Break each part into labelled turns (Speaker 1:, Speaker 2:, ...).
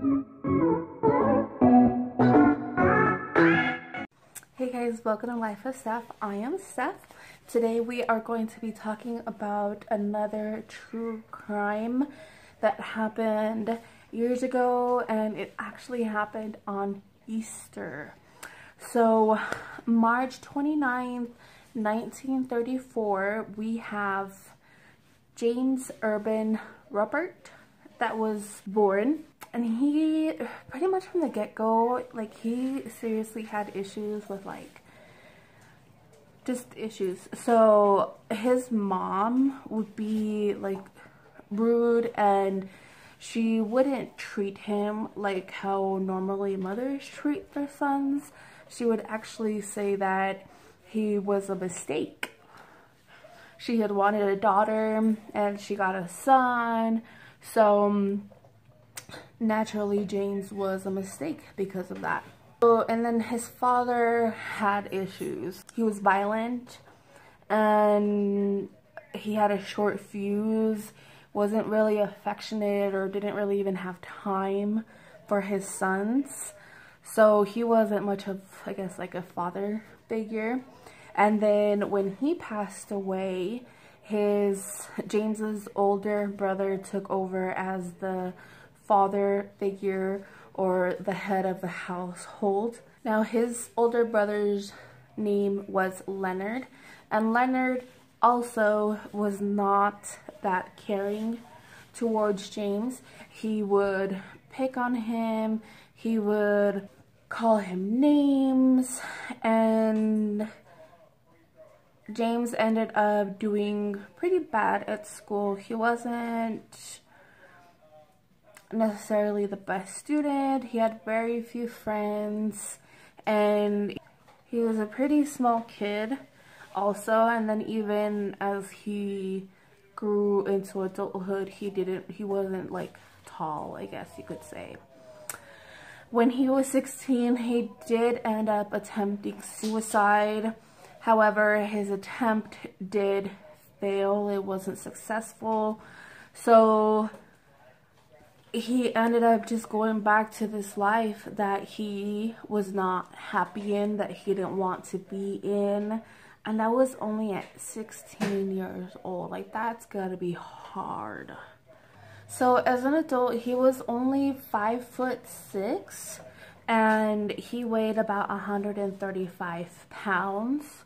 Speaker 1: Hey guys, welcome to Life of Steph. I am Steph. Today we are going to be talking about another true crime that happened years ago and it actually happened on Easter. So March 29th, 1934, we have James Urban Ruppert that was born and he pretty much from the get-go like he seriously had issues with like just issues. So his mom would be like rude and she wouldn't treat him like how normally mothers treat their sons. She would actually say that he was a mistake. She had wanted a daughter and she got a son. So um, naturally James was a mistake because of that. So, and then his father had issues. He was violent and he had a short fuse, wasn't really affectionate or didn't really even have time for his sons. So he wasn't much of, I guess, like a father figure. And then when he passed away, his James's older brother took over as the father figure or the head of the household. Now his older brother's name was Leonard and Leonard also was not that caring towards James. He would pick on him, he would call him names and James ended up doing pretty bad at school. He wasn't necessarily the best student. He had very few friends and he was a pretty small kid also and then even as he grew into adulthood he didn't he wasn't like tall I guess you could say. When he was 16 he did end up attempting suicide however his attempt did fail it wasn't successful so he ended up just going back to this life that he was not happy in, that he didn't want to be in. And that was only at 16 years old. Like, that's gotta be hard. So, as an adult, he was only 5 foot 6 and he weighed about 135 pounds.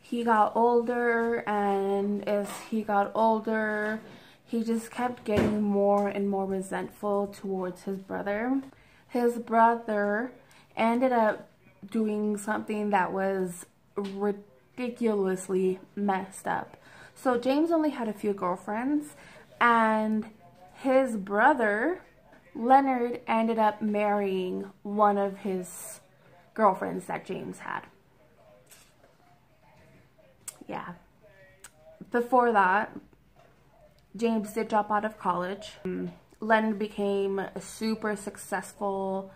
Speaker 1: He got older, and as he got older, he just kept getting more and more resentful towards his brother. His brother ended up doing something that was ridiculously messed up. So James only had a few girlfriends and his brother, Leonard, ended up marrying one of his girlfriends that James had. Yeah. Before that, James did drop out of college. Um, Len became super successful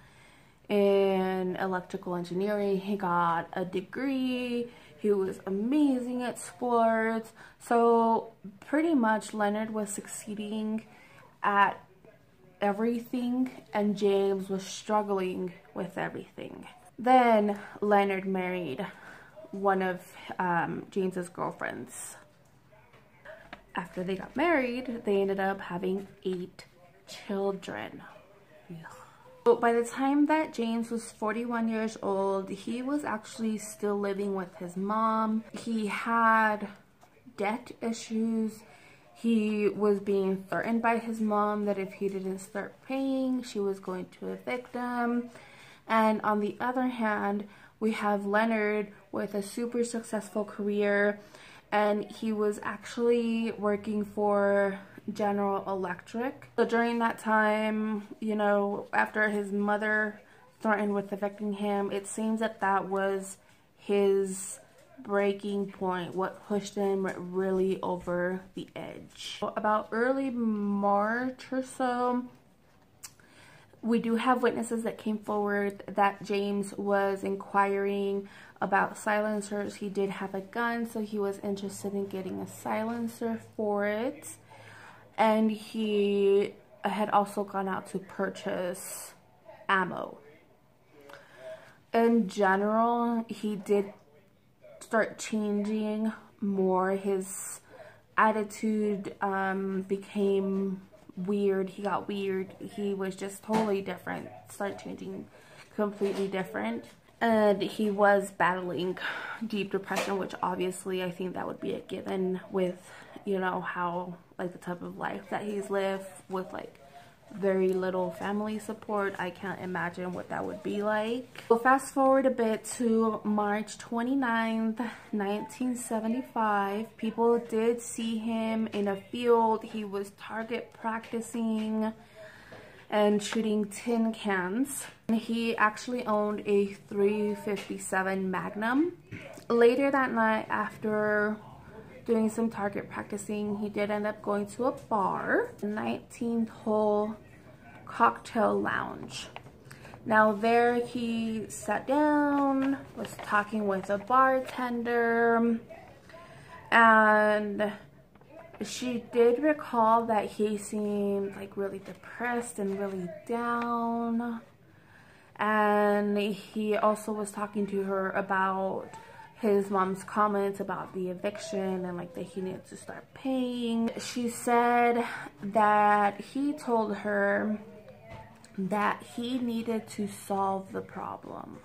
Speaker 1: in electrical engineering. He got a degree. He was amazing at sports. So pretty much Leonard was succeeding at everything and James was struggling with everything. Then Leonard married one of um, James's girlfriends after they got married, they ended up having eight children. But by the time that James was 41 years old, he was actually still living with his mom. He had debt issues. He was being threatened by his mom that if he didn't start paying, she was going to evict him. And on the other hand, we have Leonard with a super successful career and he was actually working for General Electric. So during that time, you know, after his mother threatened with evicting him, it seems that that was his breaking point, what pushed him really over the edge. About early March or so, we do have witnesses that came forward that James was inquiring about silencers. He did have a gun, so he was interested in getting a silencer for it. And he had also gone out to purchase ammo. In general, he did start changing more. His attitude um, became weird. He got weird. He was just totally different. Started changing completely different. And he was battling deep depression, which obviously I think that would be a given with, you know, how, like, the type of life that he's lived with, like, very little family support. I can't imagine what that would be like. So fast forward a bit to March 29th, 1975. People did see him in a field. He was target practicing and shooting tin cans. He actually owned a 357 Magnum. Later that night after doing some target practicing, he did end up going to a bar, 19th hole cocktail lounge. Now there he sat down, was talking with a bartender, and she did recall that he seemed like really depressed and really down. And he also was talking to her about his mom's comments about the eviction and like that he needed to start paying. She said that he told her that he needed to solve the problem.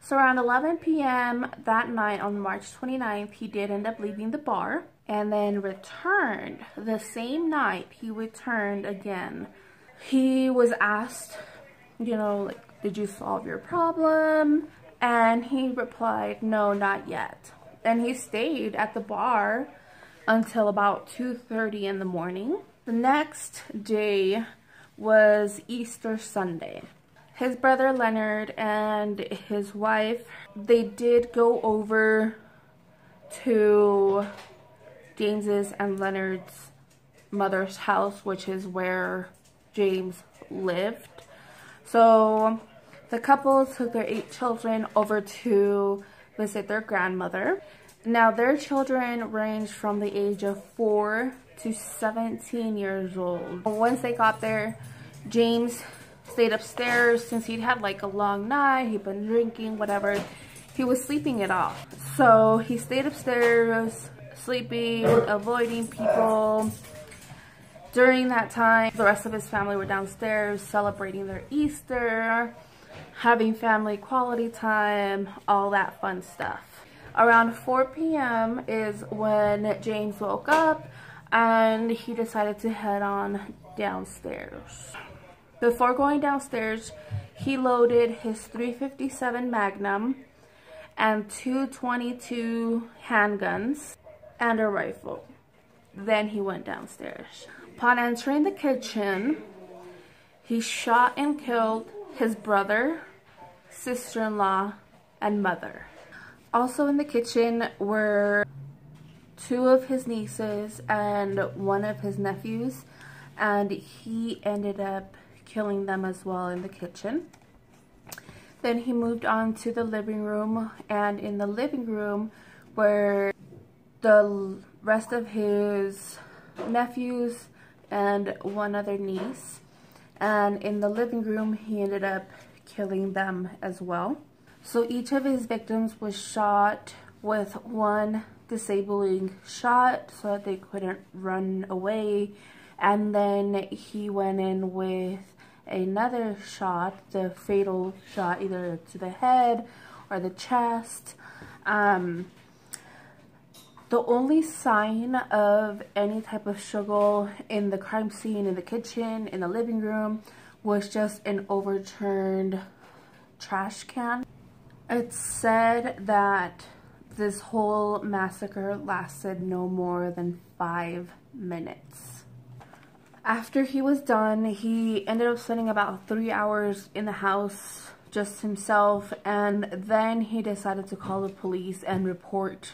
Speaker 1: So around 11 p.m. that night on March 29th, he did end up leaving the bar and then returned the same night he returned again. He was asked, you know, like did you solve your problem? And he replied, no, not yet. And he stayed at the bar until about 2.30 in the morning. The next day was Easter Sunday. His brother Leonard and his wife, they did go over to James's and Leonard's mother's house, which is where James lived. So the couple took their eight children over to visit their grandmother. Now their children range from the age of 4 to 17 years old. Once they got there, James stayed upstairs since he'd had like a long night, he'd been drinking, whatever. He was sleeping it off. So he stayed upstairs, sleeping, avoiding people. During that time, the rest of his family were downstairs celebrating their Easter, having family quality time, all that fun stuff. Around 4 p.m. is when James woke up and he decided to head on downstairs. Before going downstairs, he loaded his 357 Magnum and two 22 handguns and a rifle. Then he went downstairs. Upon entering the kitchen, he shot and killed his brother, sister-in-law, and mother. Also in the kitchen were two of his nieces and one of his nephews and he ended up killing them as well in the kitchen. Then he moved on to the living room and in the living room were the rest of his nephews and one other niece and in the living room he ended up killing them as well. So each of his victims was shot with one disabling shot so that they couldn't run away. And then he went in with another shot, the fatal shot either to the head or the chest. Um, the only sign of any type of struggle in the crime scene, in the kitchen, in the living room, was just an overturned trash can. It's said that this whole massacre lasted no more than five minutes. After he was done, he ended up spending about three hours in the house just himself and then he decided to call the police and report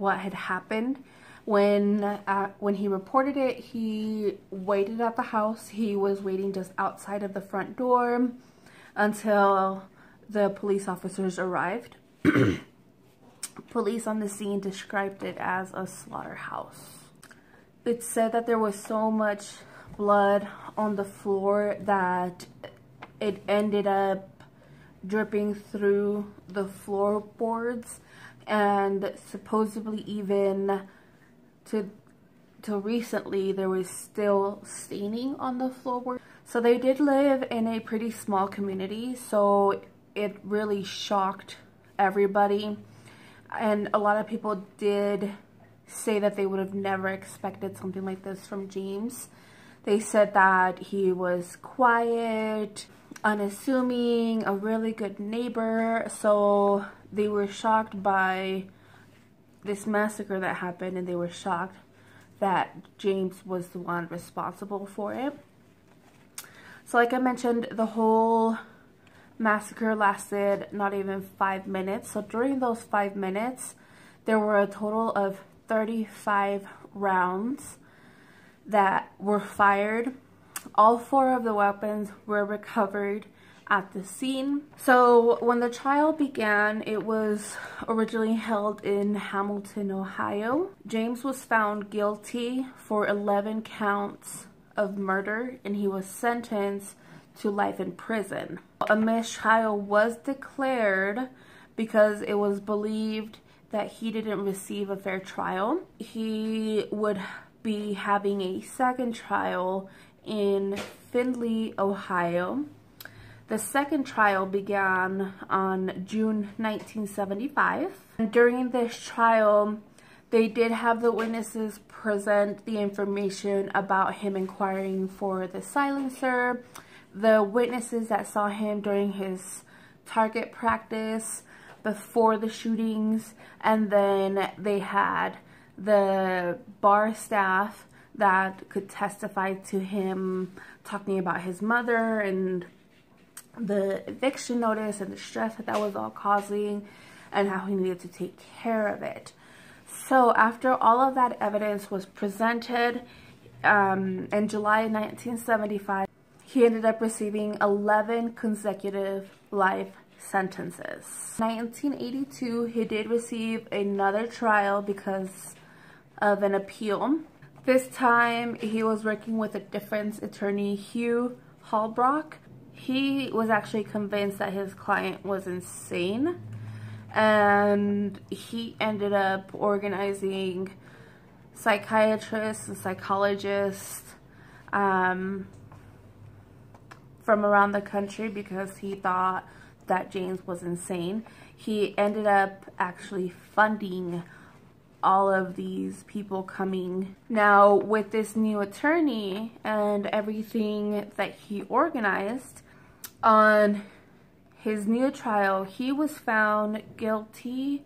Speaker 1: what had happened. When uh, when he reported it, he waited at the house. He was waiting just outside of the front door until the police officers arrived. police on the scene described it as a slaughterhouse. It said that there was so much blood on the floor that it ended up dripping through the floorboards and supposedly even to till recently there was still staining on the floorboard. So they did live in a pretty small community so it really shocked everybody and a lot of people did say that they would have never expected something like this from James. They said that he was quiet, unassuming, a really good neighbor. So they were shocked by this massacre that happened and they were shocked that James was the one responsible for it. So like I mentioned, the whole massacre lasted not even five minutes. So during those five minutes, there were a total of 35 rounds that were fired. All four of the weapons were recovered at the scene. So when the trial began, it was originally held in Hamilton, Ohio. James was found guilty for 11 counts of murder and he was sentenced to life in prison. A mistrial was declared because it was believed that he didn't receive a fair trial. He would be having a second trial in Findlay, Ohio. The second trial began on June 1975. And during this trial, they did have the witnesses present the information about him inquiring for the silencer, the witnesses that saw him during his target practice before the shootings, and then they had the bar staff that could testify to him talking about his mother and the eviction notice and the stress that that was all causing and how he needed to take care of it. So after all of that evidence was presented um, in July 1975, he ended up receiving 11 consecutive life sentences. 1982, he did receive another trial because of an appeal. This time, he was working with a defense attorney, Hugh Holbrock. He was actually convinced that his client was insane and he ended up organizing psychiatrists and psychologists um, from around the country because he thought that James was insane. He ended up actually funding all of these people coming. Now, with this new attorney and everything that he organized, on his new trial, he was found guilty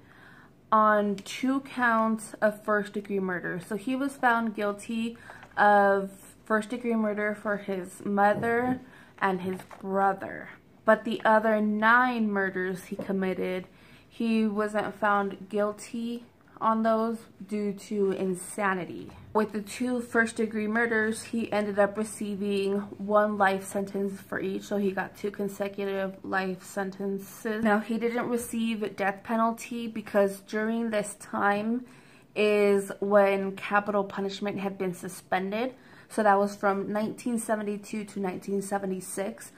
Speaker 1: on two counts of first degree murder. So he was found guilty of first degree murder for his mother, and his brother. But the other nine murders he committed, he wasn't found guilty on those due to insanity. With the two first degree murders, he ended up receiving one life sentence for each, so he got two consecutive life sentences. Now, he didn't receive death penalty because during this time is when capital punishment had been suspended. So that was from 1972 to 1976.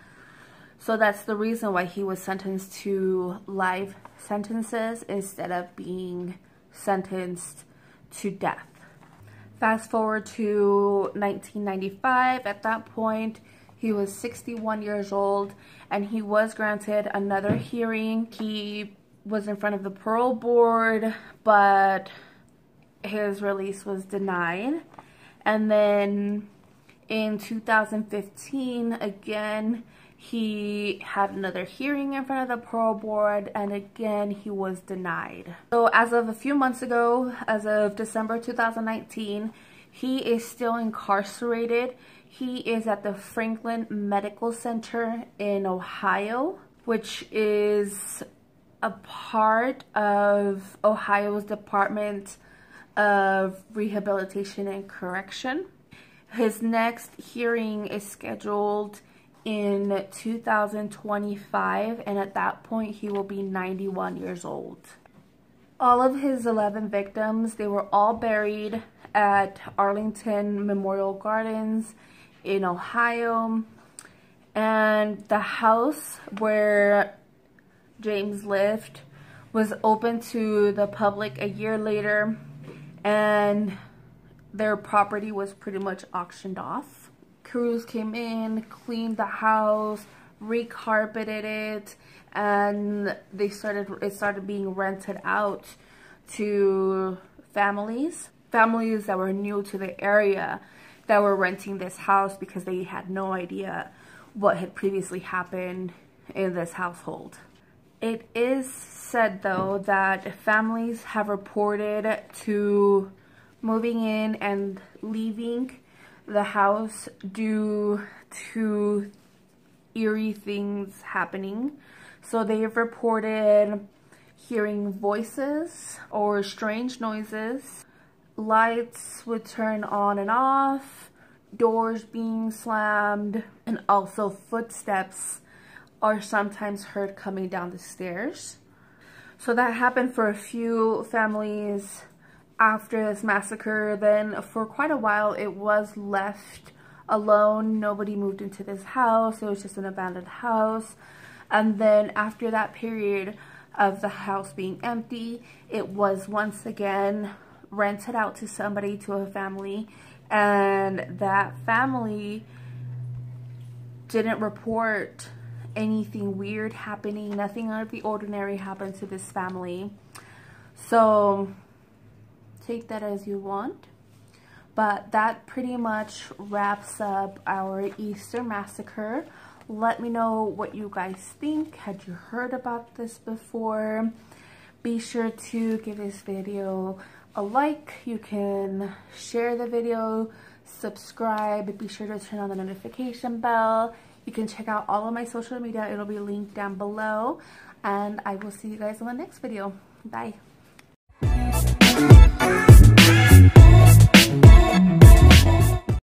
Speaker 1: So that's the reason why he was sentenced to life sentences instead of being sentenced to death. Fast forward to 1995. At that point, he was 61 years old and he was granted another hearing. He was in front of the parole board, but his release was denied. And then in 2015, again, he had another hearing in front of the parole board and again he was denied. So as of a few months ago, as of December 2019, he is still incarcerated. He is at the Franklin Medical Center in Ohio, which is a part of Ohio's Department of Rehabilitation and Correction. His next hearing is scheduled in 2025 and at that point he will be 91 years old. All of his 11 victims, they were all buried at Arlington Memorial Gardens in Ohio. And the house where James lived was open to the public a year later and their property was pretty much auctioned off. Crews came in, cleaned the house, recarpeted it, and they started it started being rented out to families, families that were new to the area that were renting this house because they had no idea what had previously happened in this household. It is said though that families have reported to moving in and leaving the house due to eerie things happening. So they've reported hearing voices or strange noises. Lights would turn on and off, doors being slammed, and also footsteps are sometimes heard coming down the stairs. So that happened for a few families after this massacre. Then for quite a while it was left alone. Nobody moved into this house. It was just an abandoned house. And then after that period of the house being empty, it was once again rented out to somebody, to a family. And that family didn't report anything weird happening. Nothing out of the ordinary happened to this family. So take that as you want. But that pretty much wraps up our Easter massacre. Let me know what you guys think. Had you heard about this before? Be sure to give this video a like. You can share the video, subscribe. Be sure to turn on the notification bell. You can check out all of my social media. It'll be linked down below. And I will see you guys in the next video. Bye.